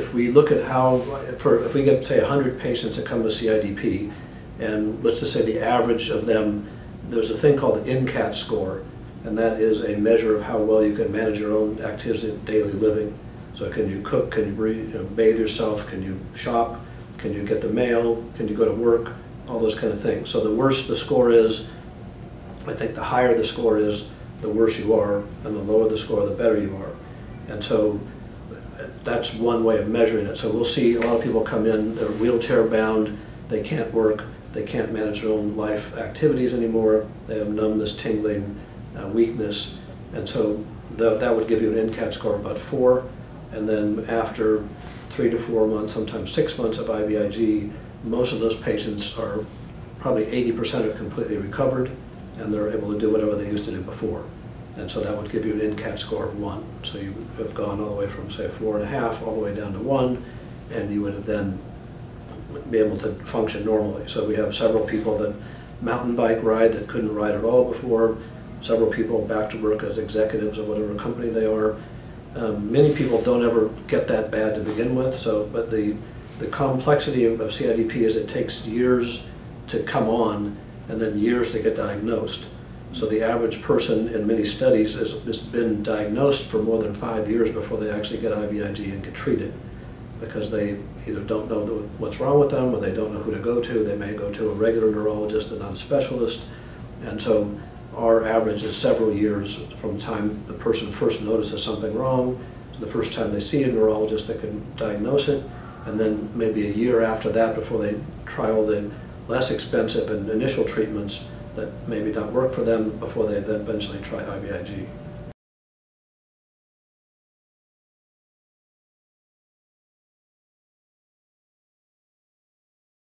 if we look at how, for, if we get, say, 100 patients that come to CIDP, and let's just say the average of them, there's a thing called the INCAT score, and that is a measure of how well you can manage your own activities daily living. So can you cook, can you breathe, you know, bathe yourself, can you shop, can you get the mail, can you go to work, all those kind of things. So the worse the score is, I think the higher the score is, the worse you are, and the lower the score, the better you are. And so that's one way of measuring it. So we'll see a lot of people come in, they're wheelchair bound, they can't work, they can't manage their own life activities anymore, they have numbness, tingling, uh, weakness, and so the, that would give you an INCAT score of about four. And then after three to four months, sometimes six months of IVIG, most of those patients are probably 80% are completely recovered and they're able to do whatever they used to do before. And so that would give you an INCAT score of one. So you would have gone all the way from, say, four and a half all the way down to one, and you would have then be able to function normally. So we have several people that mountain bike ride that couldn't ride at all before, several people back to work as executives of whatever company they are. Um, many people don't ever get that bad to begin with, so, but the, the complexity of, of CIDP is it takes years to come on and then years to get diagnosed. So the average person in many studies has, has been diagnosed for more than five years before they actually get IVIG and get treated because they either don't know what's wrong with them or they don't know who to go to. They may go to a regular neurologist and not a specialist. And so our average is several years from the time the person first notices something wrong to the first time they see a neurologist that can diagnose it, and then maybe a year after that before they try all the less expensive and initial treatments that maybe don't work for them before they then eventually try IVIG.